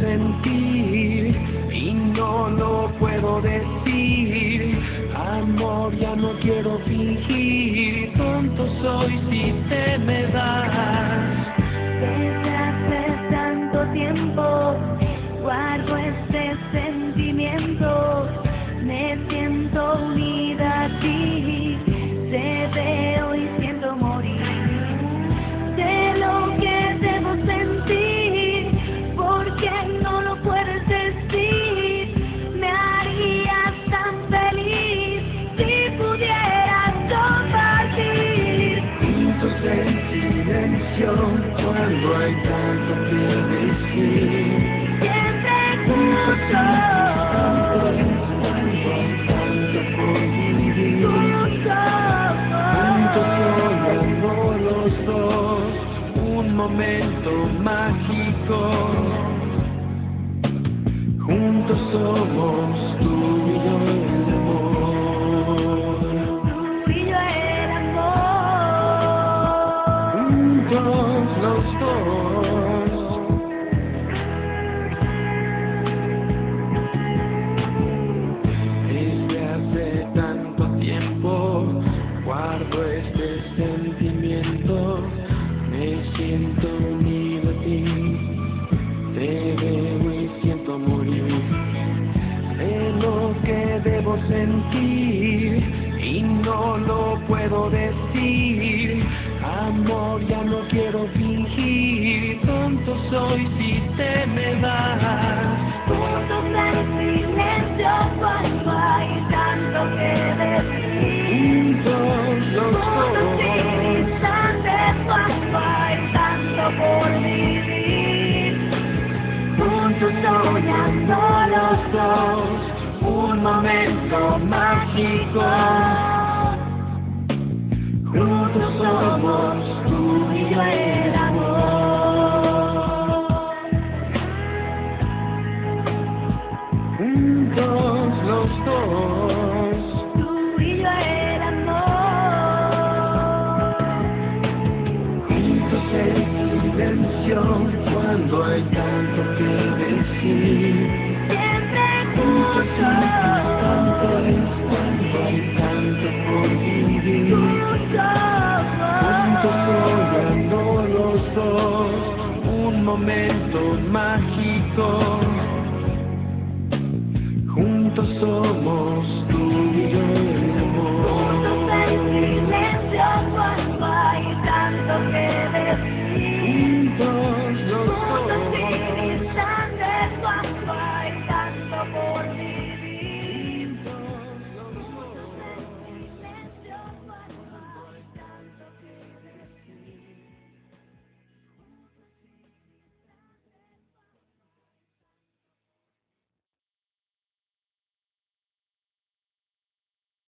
sentir y no lo puedo decir. Amor, ya no quiero fingir, tonto soy si silencio, cuando hay tanto que decir. Siempre Juntos los dos, un momento mágico. Juntos somos Los dos. Desde hace tanto tiempo guardo este sentimiento, me siento unido a ti, te veo y siento morir. Sé lo que debo sentir y no lo puedo decir. Amor, ya no quiero fingir, tonto soy si te me das. Juntos en silencio cuando hay tanto que decir. Juntos los dos. instantes cuando hay tanto por vivir. Juntos soñando los dos, un momento mágico. Cuando hay tanto que decir. Siempre sin tanto es cuando hay tanto por vivir. Juntos soñando los dos, un momento mágico. juntos somos.